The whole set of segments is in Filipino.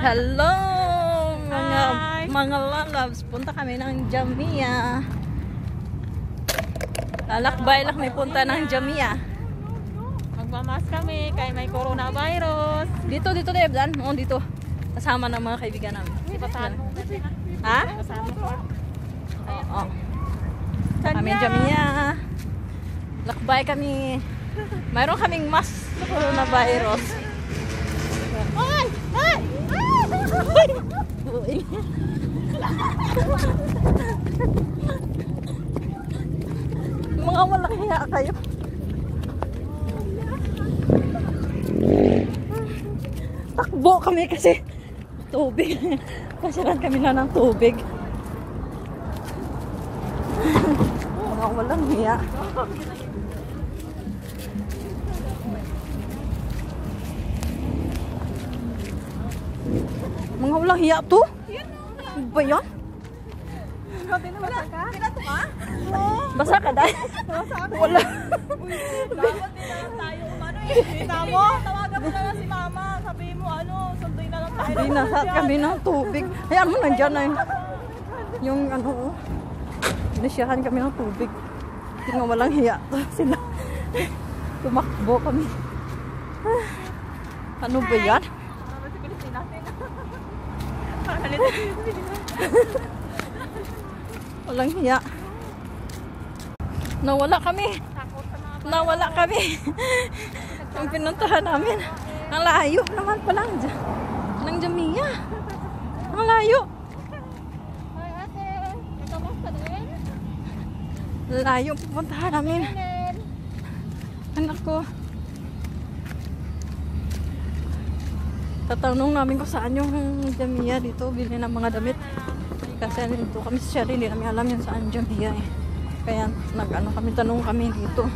Hello mga Hi. mga lalabs. Punta kami ng Jamia. Lalakbay lang may punta ng Jamia. Magmamas kami kay may coronavirus. Dito, dito Deb, Dan. Oh, dito. Kasama ng mga kaibigan namin. Mo? Ha? Kasama ko. Oo. Kami Jamia. Lakbay kami. Mayroon kaming mas sa coronavirus. Ay! Ay! Uy. Mga walang hiya kayo. Takbo kami kasi tubig. Pasiran kami na ng tubig. Mga walang hiya. Mga walang hiya to? Ano ba yan? Grabe na basa ka? Basa ka dahil? Wala. Dapat din lang tayo umano eh. Kita mo? Tawagan mo na lang si mama. Sabihin mo ano, sunduin na lang tayo. Binasa kami ng tubig. Ayan mo, nandyan na yung, yung ano, oh. Binasyahan kami ng tubig. Nga walang hiya sila. Tumakbo kami. Ano ba yan? Para sa Pilipinas natin. Para halita sa Pilipinas. Walang hiya. Nawala kami. Nawala kami. Ang pinuntahan namin. Ang layo naman pala. Nang Jamia. Ang layo. Layo pupuntahan namin. Anak ko. Tatanong namin kung saan yung Jamia dito. Bili ng mga damit. Kasi dito kami sa Sherry. Hindi namin alam yung saan Jamia eh. Kaya nag-ano kami, tanong kami dito.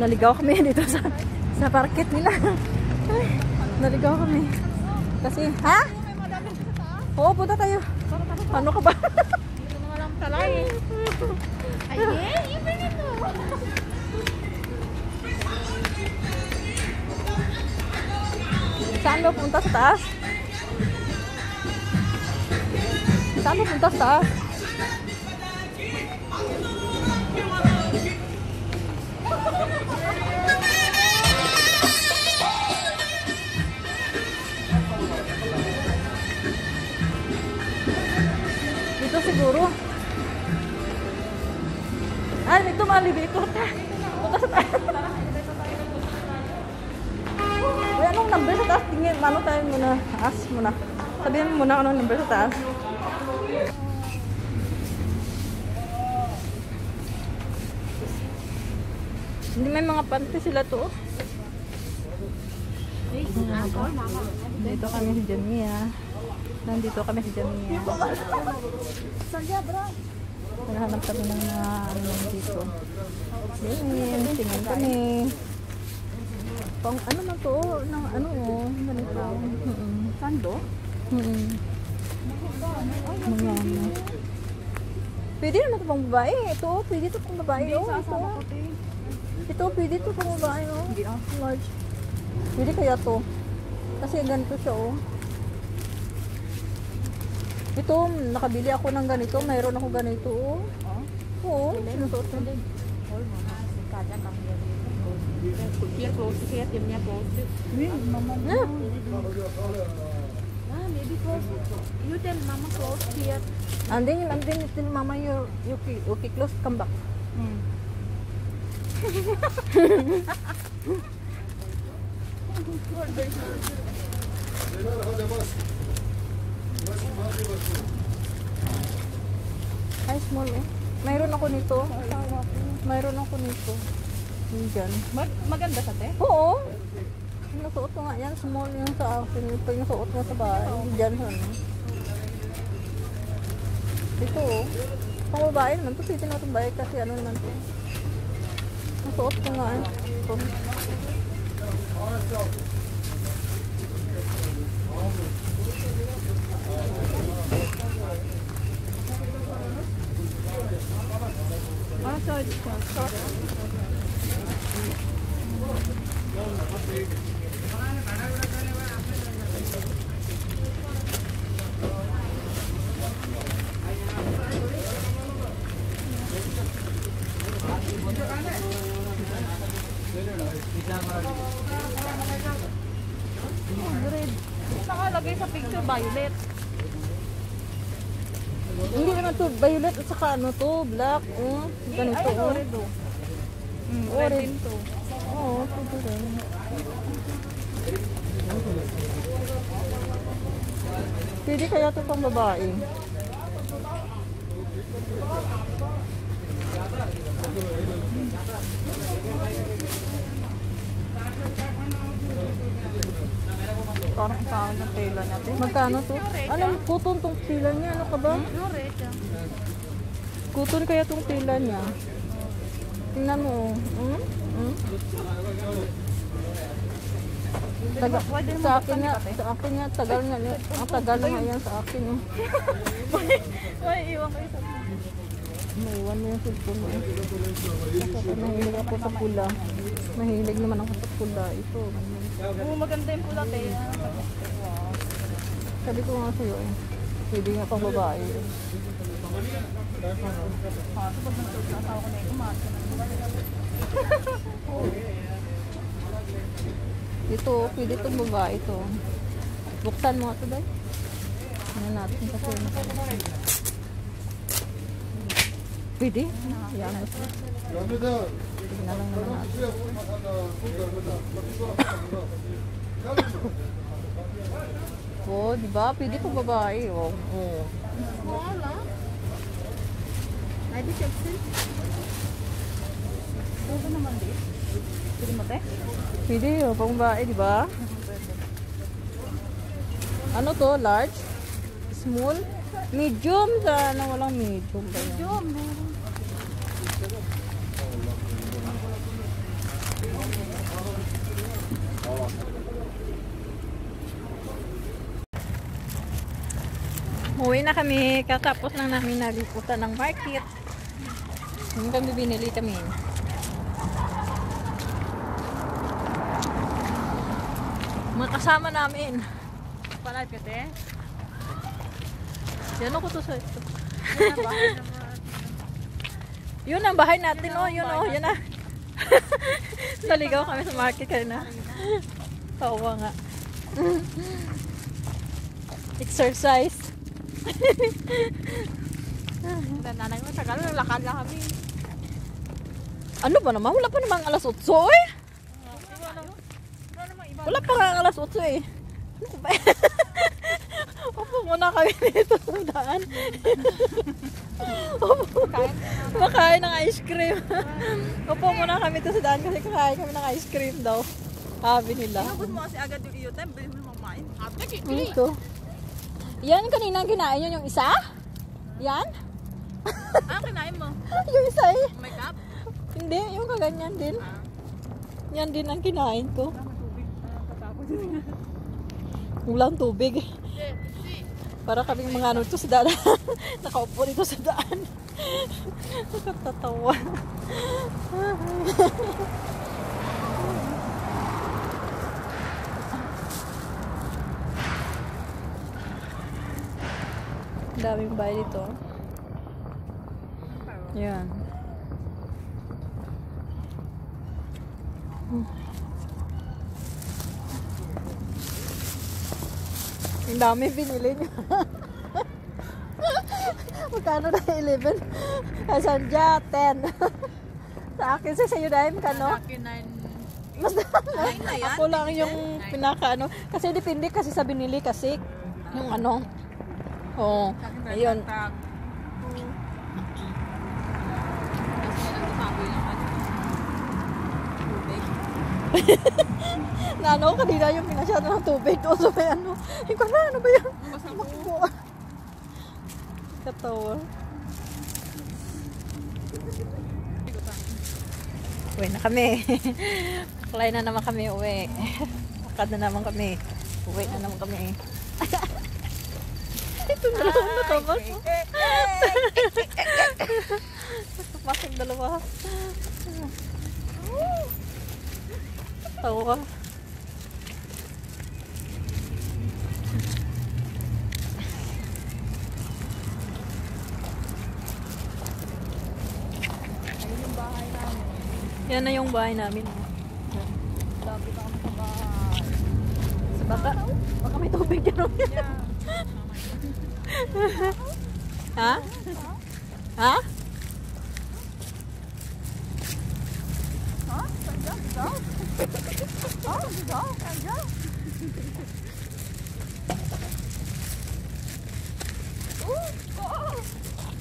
Naligaw kami dito sa sa parket nila. Naligaw kami. Kasi, ha? Oo, punta tayo. Ano ka ba? Dito na nga lang talay. Ay, eh, even ito. Saan ba punta sa taas? Saan ba punta sa taas? Dito siguro. Ah, dito mali dito. Taas. Uy, anong number sa taas? Tingin, ano tayo muna? Taas muna. Sabihin mo muna anong number sa taas. Hindi may mga panty sila to. Dito kami si Jamia. Nandito kami si Jamia. Naghahanap kami ng mga ano dito. Tingin, tingin kami. Pang ano man to? Ng ano oh, ganito. Mm. Sando? Mm. Mga ano. Pwede naman ito pang babae. Ito, pwede ito pang babae. Oh, ito. Ito, pwede ito pang babae. Oh. Hindi ah. Large. Pwede kaya to. Kasi ganito siya oh. Ito, nakabili ako ng ganito. Mayroon ako ganito oh. Oo, sinusuot ko din. Hold mo na. Si Kanya kami. Here close here, tim niya close. Mama. Ah, Ah, maybe close. You tell mama close here. and then, and then, tell mama you, you, okay, close, come back. Hmm. Ay, small oh. Mayroon ako nito. Mayroon ako nito. Dyan. Mag maganda sa te? Oo. Nasuot ko nga yan, small yung sa akin. Pag nasuot mo sa bahay, ano. Ito oh. Pang babae naman to, pwede na itong bahay kasi ano naman to. Nasuot ko nga eh. Ito. Ah, sorry. Sorry. Violet. Hindi naman to violet at saka ano to, black. Oh, ganito Ay, oh. red oh. Mm, Oh, red din to. Oo, pwede rin. Pwede kaya ito pang babae. Parang pangit ng tela natin. Magkano to? Anong kuton tong tila niya? Ano ka ba? Ah. Kuton kaya tong tila niya? Tingnan mo. oh. Hmm? Hmm? Taga, sa akin nga, sa akin nga, tagal nga, ang tagal nga yan sa akin. Oh. May iwan kayo sa May iwan mo yung cellphone mo. Kasi mahilig ako sa pula. Mahilig naman ako sa pula. Ito. Oo, maganda yung pula tayo. Sabi ko nga sa'yo eh. Pwede nga pang babae. Kaso pag nagsuot na asawa ko na yung na. Ito, pwede itong babae ito. Buksan mo ito, day. Ano natin kasi. Yan mo siya. Tignan lang naman. Oh, di ba? Pwede pang babae. Oh. oh. Ay, di Chelsea. Pwede naman di. Pwede mo te? Pwede oh, pang babae, di ba? Ano to? Large? Small? Medium? Sana walang medium ba yan? Yun, meron. Uwi na kami. Katapos lang namin naliputan ng market. Hindi kami binili kami. Mga kasama namin. Palag ka te. Yan ako to sa ito. Yan ang bahay naman. Yun ang bahay natin, oh. Yun, oh. Yun na. Naligaw kami sa market kayo na. Tawa nga. Exercise. Nanay mo, tagal lakad lang kami. Ano ba naman? Wala pa namang alas 8 eh. Wala pa nga alas 8 eh. Ano ba? Upo muna kami dito sa daan. Upo. Kain. Makain ng ice cream. Upo muna kami dito sa daan kasi kakain kami ng ice cream daw. Sabi nila. Inabot mo kasi agad yung iyo time, bilhin mo kikili. Ito. Yan kanina kinain yun yung isa? Yan? Ah, kinain mo. yung isa eh. May cup? Hindi, yung kaganyan din. Yan din ang kinain ko. Tubig. Ah, patapos. Walang tubig. Para kaming mga ano dito sa daan. Nakaupo dito sa daan. Nakatatawa. Daming bahay dito. Yan. Ang dami binili niya. Magkano na 11? Asan dyan? 10. sa akin, sa sa'yo dahil magkano? Akin nine. Mas Nine na yan? Ako lang yung pinaka ano. Kasi depende kasi sa binili kasi. Yung ano. Oo. Oh, ayun. Na ano, kanina yung pinasyado ng tubig doon sa may ano. Ikaw na, ano ba yan? Makbo. Katawa. Uwi na kami. Paklay na naman kami uwi. Akad na naman kami. Uwi na naman kami. Ito dalawa na tapos. Pasig dalawa. Tawa. Yan na yung bahay namin. Lapit ako sa bahay. Sa baka, baka may tubig dyan. Yeah. ha? Ha? Ha?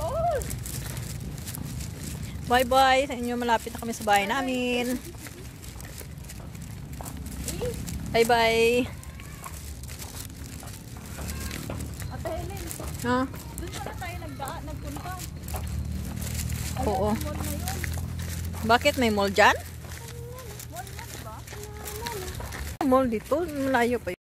Oh! Bye-bye sa inyo. Malapit na kami sa bahay namin. Bye-bye. Ate Helen, Ha? doon pala tayo nagdaan, nagpunta. Oo. Yun. Bakit may mall dyan? Mall na, diba? Mall dito. Malayo pa yun.